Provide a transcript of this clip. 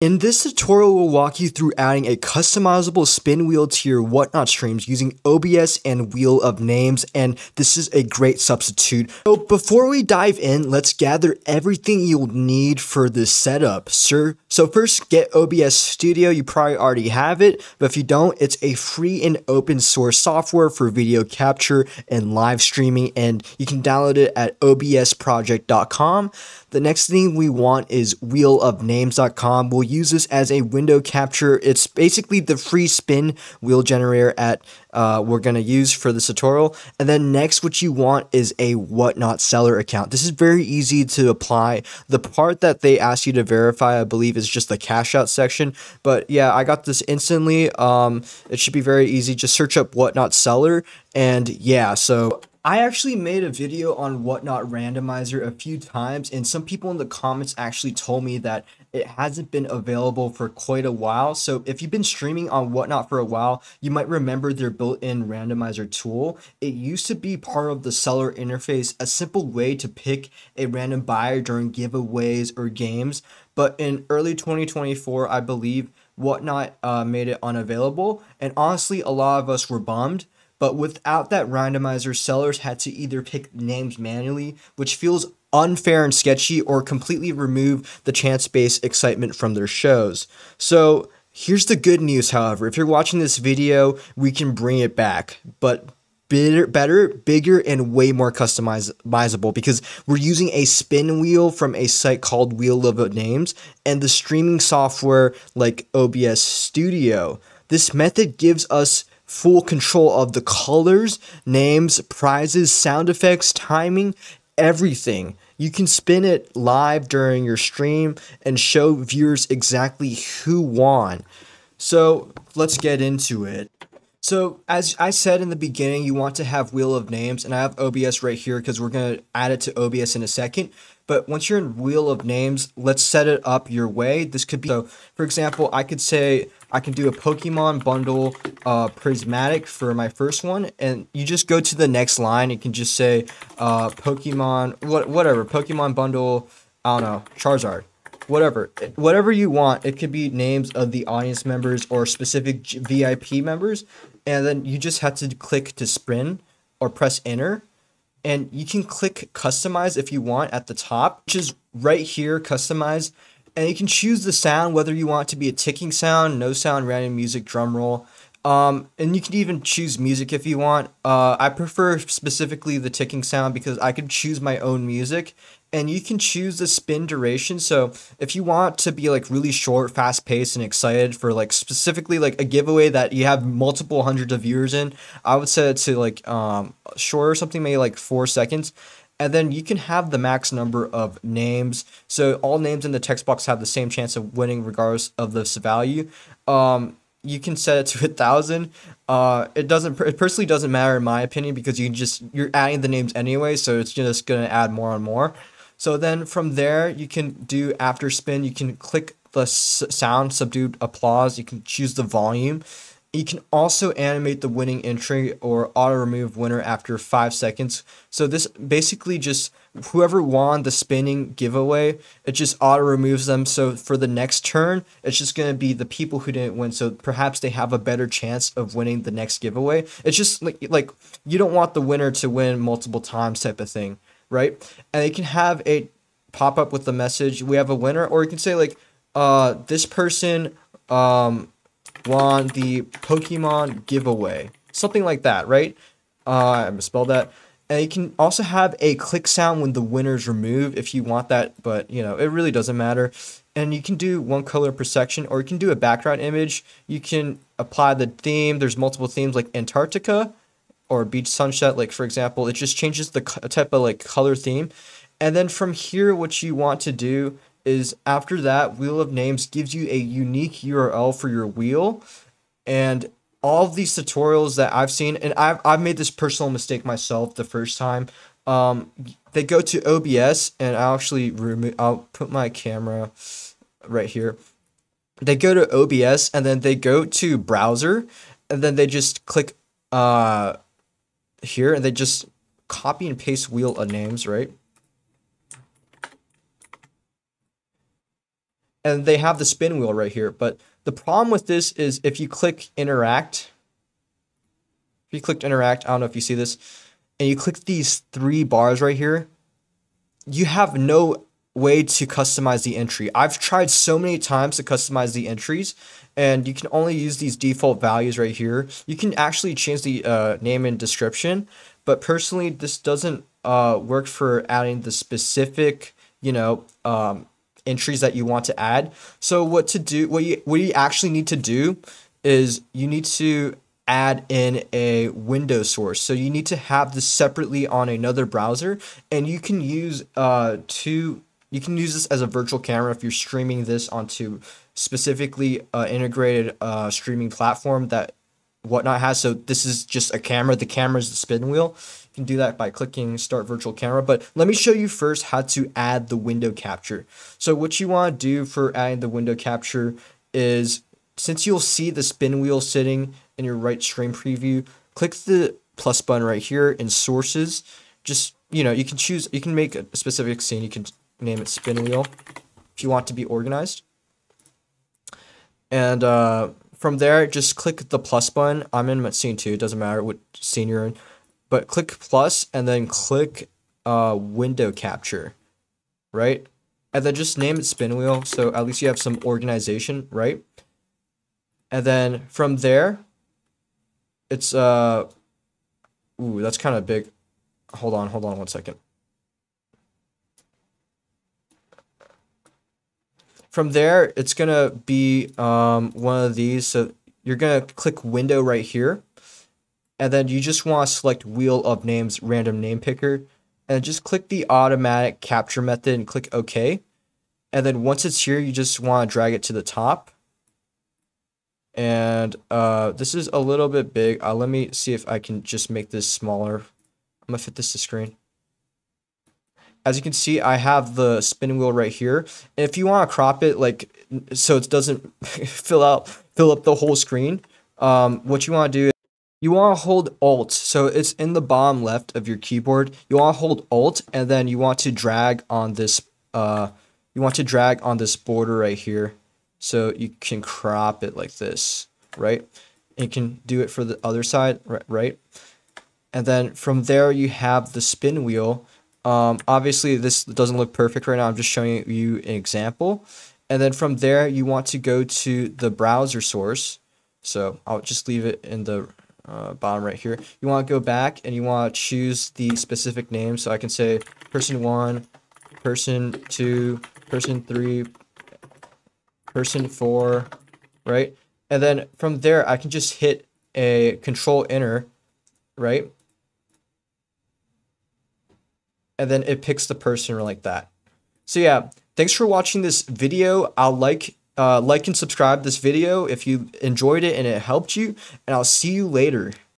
In this tutorial, we'll walk you through adding a customizable spin wheel to your Whatnot streams using OBS and Wheel of Names, and this is a great substitute. So before we dive in, let's gather everything you'll need for this setup, sir. So first, get OBS Studio. You probably already have it, but if you don't, it's a free and open source software for video capture and live streaming, and you can download it at obsproject.com. The next thing we want is wheelofnames.com. We'll use this as a window capture. It's basically the free spin wheel generator at uh, we're going to use for this tutorial. And then next, what you want is a whatnot seller account. This is very easy to apply. The part that they ask you to verify, I believe, is just the cash out section. But yeah, I got this instantly. Um, it should be very easy. Just search up whatnot seller. And yeah, so I actually made a video on Whatnot Randomizer a few times, and some people in the comments actually told me that it hasn't been available for quite a while. So if you've been streaming on Whatnot for a while, you might remember their built-in randomizer tool. It used to be part of the seller interface, a simple way to pick a random buyer during giveaways or games. But in early 2024, I believe Whatnot uh, made it unavailable, and honestly, a lot of us were bummed. But without that randomizer, sellers had to either pick names manually, which feels unfair and sketchy, or completely remove the chance based excitement from their shows. So here's the good news, however. If you're watching this video, we can bring it back. But better, better, bigger, and way more customizable because we're using a spin wheel from a site called Wheel of Names and the streaming software like OBS Studio. This method gives us full control of the colors, names, prizes, sound effects, timing, everything. You can spin it live during your stream and show viewers exactly who won. So let's get into it. So as I said in the beginning, you want to have Wheel of Names, and I have OBS right here because we're going to add it to OBS in a second. But once you're in Wheel of Names, let's set it up your way. This could be, so for example, I could say I can do a Pokemon bundle uh, prismatic for my first one. And you just go to the next line. You can just say uh, Pokemon, what, whatever, Pokemon bundle, I don't know, Charizard whatever whatever you want it could be names of the audience members or specific vip members and then you just have to click to spin or press enter and you can click customize if you want at the top, which is right here, customize. And you can choose the sound, whether you want to be a ticking sound, no sound, random music, drum roll. Um, and you can even choose music if you want. Uh, I prefer specifically the ticking sound because I can choose my own music and you can choose the spin duration. So if you want to be like really short, fast paced, and excited for like specifically like a giveaway that you have multiple hundreds of viewers in, I would set it to like um short or something, maybe like four seconds. And then you can have the max number of names. So all names in the text box have the same chance of winning regardless of this value. Um, you can set it to a thousand. Uh, it doesn't. It personally doesn't matter in my opinion because you just you're adding the names anyway, so it's just gonna add more and more. So then from there, you can do after spin, you can click the sound subdued applause, you can choose the volume. You can also animate the winning entry or auto remove winner after five seconds. So this basically just whoever won the spinning giveaway, it just auto removes them. So for the next turn, it's just gonna be the people who didn't win. So perhaps they have a better chance of winning the next giveaway. It's just like like you don't want the winner to win multiple times type of thing right? And you can have a pop up with the message, we have a winner, or you can say like, uh, this person um, won the Pokemon giveaway, something like that, right? Uh, I misspelled that. And you can also have a click sound when the winner's removed if you want that, but you know, it really doesn't matter. And you can do one color per section, or you can do a background image. You can apply the theme. There's multiple themes like Antarctica, or beach sunset like for example it just changes the type of like color theme and then from here what you want to do is after that wheel of names gives you a unique url for your wheel and all of these tutorials that i've seen and i've, I've made this personal mistake myself the first time um, they go to obs and i'll actually remove i'll put my camera right here they go to obs and then they go to browser and then they just click uh here and they just copy and paste wheel of names, right? And they have the spin wheel right here. But the problem with this is if you click interact, if you click interact, I don't know if you see this, and you click these three bars right here, you have no way to customize the entry. I've tried so many times to customize the entries and you can only use these default values right here. You can actually change the uh, name and description, but personally this doesn't uh, work for adding the specific, you know, um, entries that you want to add. So what to do, what you, what you actually need to do is you need to add in a window source. So you need to have this separately on another browser and you can use uh, two you can use this as a virtual camera if you're streaming this onto specifically uh, integrated uh, streaming platform that Whatnot has. So this is just a camera. The camera is the spin wheel. You can do that by clicking start virtual camera. But let me show you first how to add the window capture. So what you want to do for adding the window capture is since you'll see the spin wheel sitting in your right stream preview, click the plus button right here in sources. Just, you know, you can choose, you can make a specific scene. You can name it spin wheel if you want to be organized. And uh, from there, just click the plus button. I'm in scene two. It doesn't matter what scene you're in. But click plus and then click uh, window capture, right? And then just name it spin wheel. So at least you have some organization, right? And then from there, it's, uh, ooh, that's kind of big. Hold on, hold on one second. From there, it's going to be um, one of these. So you're going to click window right here. And then you just want to select wheel of names, random name picker. And just click the automatic capture method and click OK. And then once it's here, you just want to drag it to the top. And uh, this is a little bit big. Uh, let me see if I can just make this smaller. I'm going to fit this to screen. As you can see, I have the spin wheel right here. And if you want to crop it like so it doesn't fill out fill up the whole screen, um, what you want to do is you want to hold Alt. So it's in the bottom left of your keyboard. You want to hold Alt and then you want to drag on this uh, you want to drag on this border right here. So you can crop it like this, right? You can do it for the other side, right? And then from there you have the spin wheel um, obviously, this doesn't look perfect right now. I'm just showing you an example. And then from there, you want to go to the browser source. So I'll just leave it in the uh, bottom right here. You want to go back and you want to choose the specific name. So I can say person one, person two, person three, person four, right? And then from there, I can just hit a control enter, right? And then it picks the person like that. So yeah, thanks for watching this video. I'll like uh, like and subscribe this video if you enjoyed it and it helped you, and I'll see you later.